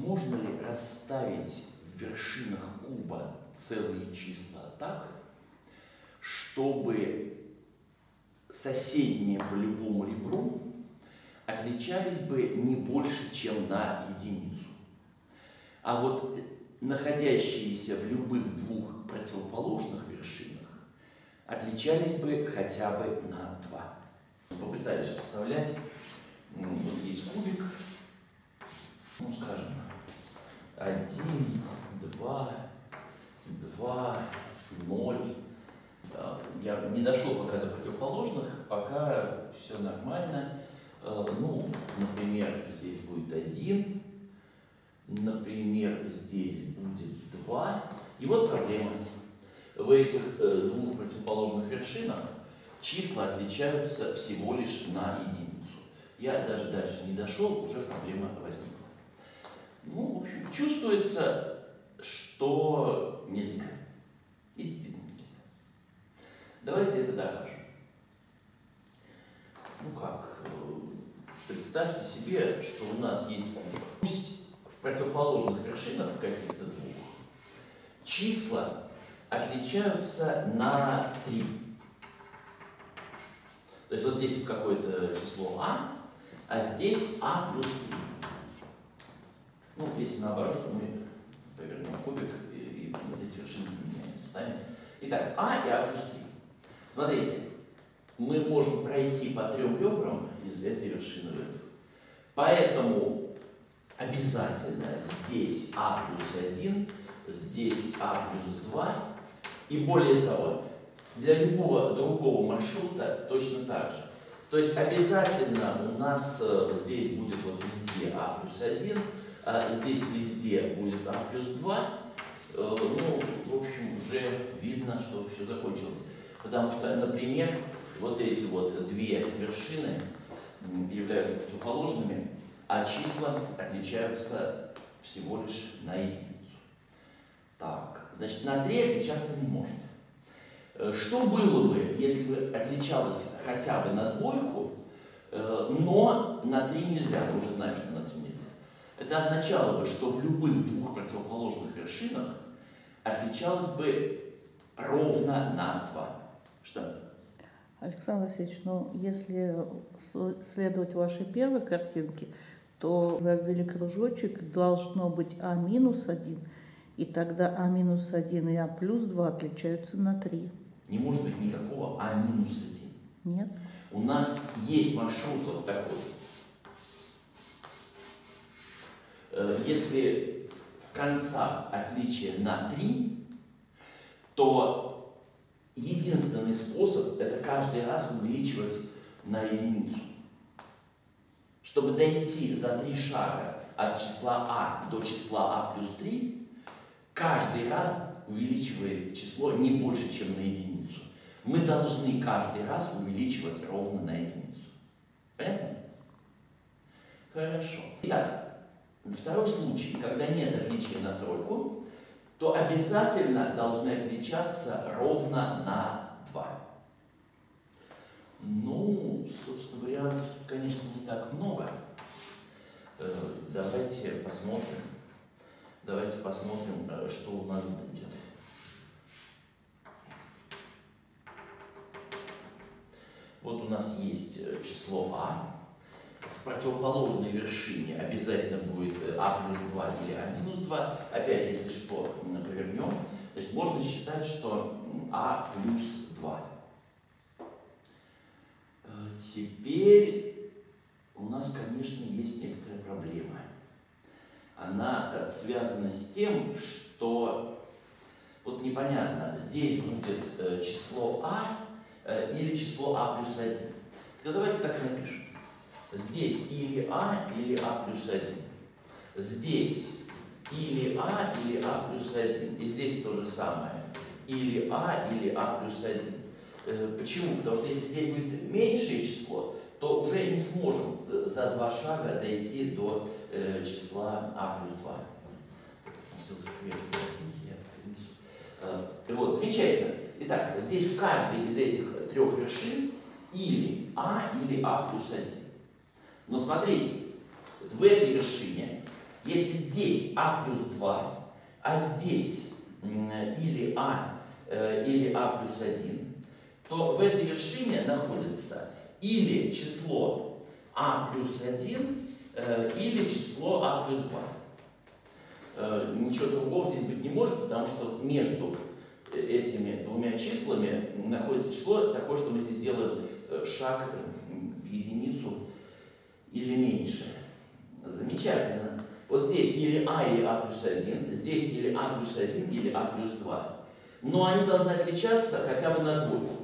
Можно ли расставить в вершинах куба целые числа так, чтобы соседние по любому ребру отличались бы не больше, чем на единицу. А вот находящиеся в любых двух противоположных вершинах отличались бы хотя бы на 2. Попытаюсь представлять, вот есть кубик, ну скажем, 1, 2, 2, 0. Я не дошел пока до противоположных, пока все нормально. Э, ну, например, здесь будет 1, например, здесь будет 2. И вот проблема. В этих э, двух противоположных вершинах числа отличаются всего лишь на единицу. Я даже дальше не дошел, уже проблема возникла. Ну, в общем, чувствуется, что нельзя. И действительно нельзя. Давайте это докажем. Ну как, представьте себе, что у нас есть кубик. Пусть в противоположных вершинах каких-то двух числа отличаются на 3. То есть вот здесь какое-то число а, а здесь а плюс 3. Ну, если наоборот, мы повернем кубик и, и вот эти вершины поменяем местами. Итак, а и а плюс 3. Смотрите, мы можем пройти по трем ребрам из этой вершины в эту. Поэтому обязательно здесь а плюс 1, здесь а плюс 2. И более того, для любого другого маршрута точно так же. То есть обязательно у нас э, здесь будет вот везде а плюс 1, а здесь везде будет а плюс 2. Э, ну, в общем, уже видно, что все закончилось. Потому что, например, вот эти вот две вершины являются противоположными, а числа отличаются всего лишь на единицу. Так, значит, на 3 отличаться не может. Э, что было бы, если бы отличалось хотя бы на двойку, э, но на 3 нельзя, мы уже знаем, что на 3 нельзя. Это означало бы, что в любых двух противоположных вершинах отличалось бы ровно на 2. Что? Александр Васильевич, ну если следовать вашей первой картинке, то вы обвели кружочек, должно быть А минус 1, и тогда А минус 1 и А плюс 2 отличаются на 3. Не может быть никакого А минус 1. Нет. У нас есть маршрут вот такой. Если в концах отличие на 3, то единственный способ это каждый раз увеличивать на единицу. Чтобы дойти за три шага от числа А до числа А плюс 3, каждый раз увеличивая число не больше, чем на единицу. Мы должны каждый раз увеличивать ровно на единицу. Понятно? Хорошо. Итак, Второй случай, когда нет отличия на тройку, то обязательно должны отличаться ровно на 2. Ну, собственно, вариантов, конечно, не так много. Э, давайте посмотрим. Давайте посмотрим, э, что у нас будет. Вот у нас есть э, число А в противоположной вершине обязательно будет а плюс 2 или а минус 2. Опять, если что, повернем. То есть можно считать, что а плюс 2. Э, теперь у нас, конечно, есть некоторая проблема. Она э, связана с тем, что вот непонятно, здесь будет число а или число а плюс 1. То давайте так напишем. Здесь или А, или А плюс 1. Здесь или А, или А плюс 1. И здесь то же самое. Или А, или А плюс 1. Э, почему? Потому что если здесь будет меньшее число, то уже не сможем э, за два шага дойти до э, числа А плюс 2. Вот, замечательно. Итак, здесь в каждой из этих трех вершин или А, или А плюс 1. Но смотрите, в этой вершине, Если здесь а плюс 2, а здесь или а, э, или а плюс 1, то в этой вершине находится или число а плюс 1, э, или число а плюс 2. Э, ничего другого здесь быть не может, потому что между этими двумя числами находится число такое, что мы здесь делаем шаг в единицу или меньше. Замечательно. Вот здесь или а или а плюс 1, здесь или а плюс 1 или а плюс 2. Но они должны отличаться хотя бы на двойку.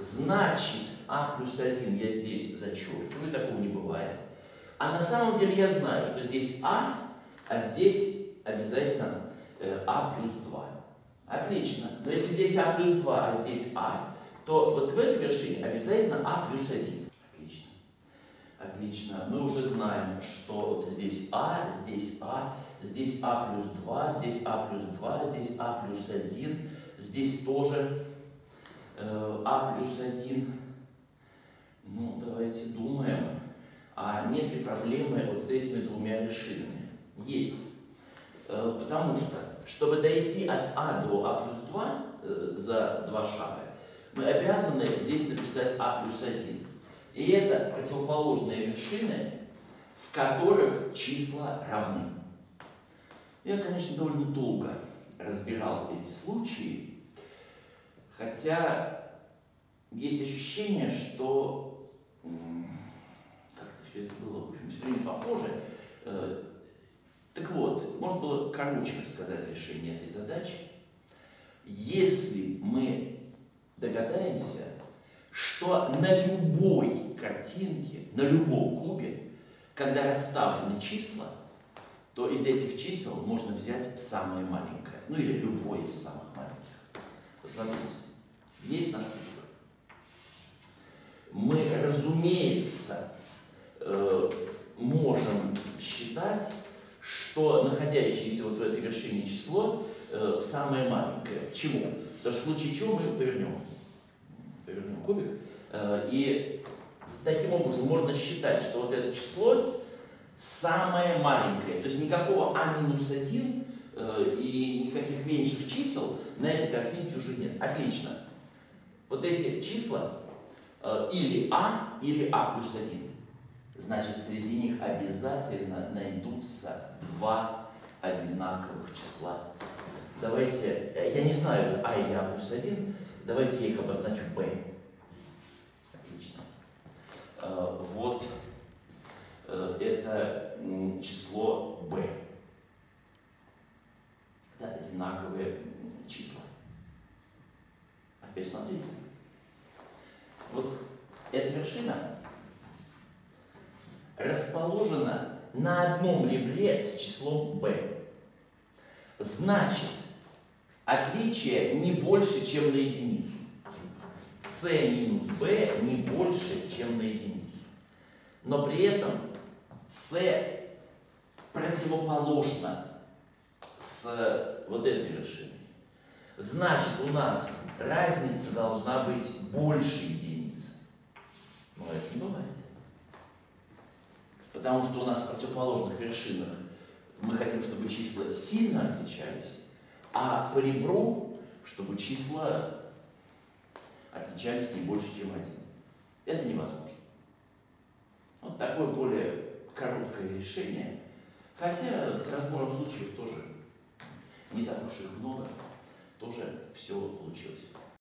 Значит, а плюс 1 я здесь зачеркиваю, такого не бывает. А на самом деле я знаю, что здесь а, а здесь обязательно э, а плюс 2. Отлично. Но если здесь а плюс 2, а здесь а, то вот в этой вершине обязательно а плюс 1. Отлично. Мы уже знаем, что вот здесь а, здесь а, здесь а плюс 2, здесь а плюс 2, здесь а плюс 1, здесь тоже э, а плюс 1. Ну, давайте думаем, а нет ли проблемы вот с этими двумя вершинами? Есть. Э, потому что, чтобы дойти от а до а плюс 2 э, за два шага, мы обязаны здесь написать а плюс 1. И это противоположные вершины, в которых числа равны. Я, конечно, довольно долго разбирал эти случаи, хотя есть ощущение, что как-то все это было, в общем, все время похоже. Э, так вот, можно было короче рассказать решение этой задачи. Если мы догадаемся, что на любой картинке, на любом кубе, когда расставлены числа, то из этих чисел можно взять самое маленькое, ну или любое из самых маленьких. Посмотрите, есть наш кубик. Мы, разумеется, э, можем считать, что находящееся вот в этой вершине число э, самое маленькое. К чему? Потому что в случае чего мы повернем повернем кубик. Э, и таким образом можно считать, что вот это число самое маленькое. То есть никакого а минус 1 э, и никаких меньших чисел на этой картинке уже нет. Отлично. Вот эти числа э, или а, или а плюс 1. Значит, среди них обязательно найдутся два одинаковых числа. Давайте, я не знаю, а или а плюс 1, Давайте я их обозначу b. Э, вот э, это число b. Это одинаковые числа. Опять смотрите. Вот эта вершина расположена на одном ребре с числом b. Значит, Отличие не больше, чем на единицу. С минус b не больше, чем на единицу. Но при этом с противоположно с вот этой вершиной. Значит, у нас разница должна быть больше единицы. Но это не бывает. Потому что у нас в противоположных вершинах мы хотим, чтобы числа сильно отличались, а по ребру, чтобы числа отличались не больше, чем один. Это невозможно. Вот такое более короткое решение. Хотя с разбором случаев тоже не так уж их много, тоже все получилось.